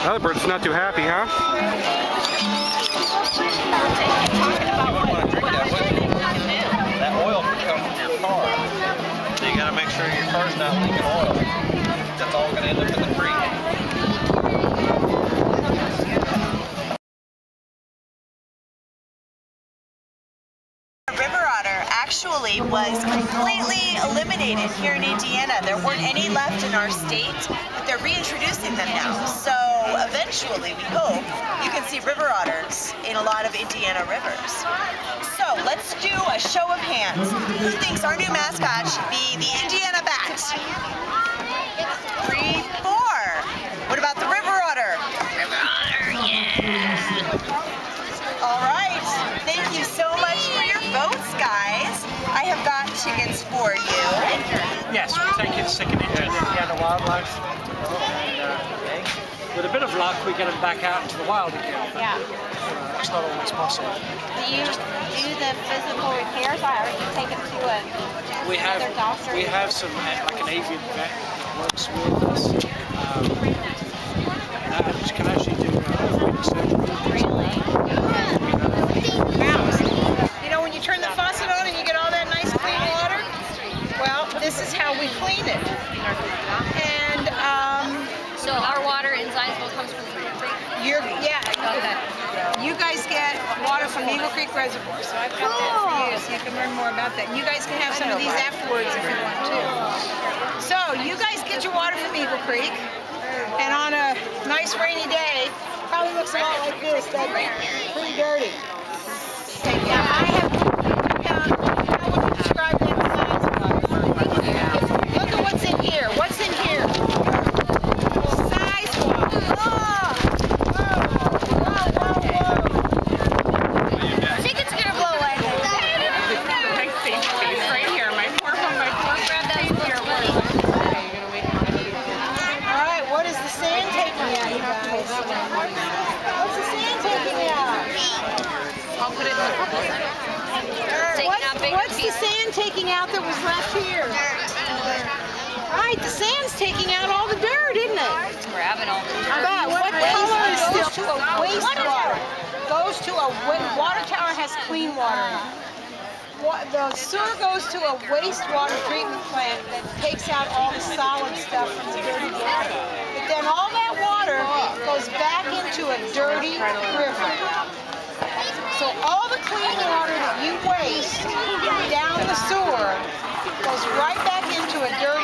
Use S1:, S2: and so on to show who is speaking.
S1: Other bird's not too happy, huh?
S2: That oil could come from your car. So you gotta make sure your car's not leaking oil. That's all gonna end up in the creek.
S3: river otter actually was completely eliminated here in Indiana. There weren't any left in our state, but they're reintroducing them now. So eventually, we hope, you can see river otters in a lot of Indiana rivers. So let's do a show of hands. Who thinks our new mascot should be the Indiana bat? Three, four. What about the river otter? River otter, yeah. All right. Thank you so much for your votes, guys. I have got tickets for you.
S4: Yes, we're taking second into the Indiana wildlife. And, with a bit of luck, we get them back out into the wild again.
S5: Yeah.
S4: Uh, that's not always possible.
S5: Do you do the physical repairs or you take them to a
S4: We have
S5: doctor?
S4: we have some uh, like an avian vet that works with us. Um, that can actually do uh, surgery.
S5: Really?
S6: You know, when you turn the faucet on and you get all that nice clean water, well, this is how we clean it. And um,
S7: So our water in Zionsville comes from Cedar Creek.
S6: you're, yeah,
S7: Okay.
S6: you guys get water from Eagle Creek Reservoir, so I've got that for you, so you can learn more about that. And you guys can have some of these afterwards if you want to. So you guys get your water from Eagle Creek, and on a nice rainy day, probably looks a lot like this, doesn't it? Pretty dirty. Now, I have, um, how would you describe that size wise? Look at what's in here. What's in here? Size wise.
S5: I think it's gonna blow away.
S6: My face right here. My poor, my poor face here. All right, what is the sand taking out, you guys? What's the sand taking out?
S7: I'll put it in the
S6: What's, what's the sand taking out that was left here? Right, the sand's taking out all the dirt, isn't it?
S7: Grabbing all the
S6: How about what color is this? To a wastewater. Goes to a water tower has clean water in it. The sewer goes to a wastewater treatment plant that takes out all the solid stuff from the dirty water. But then all that water goes back into a dirty river. So all the clean water that you waste down the sewer goes right back into a dirty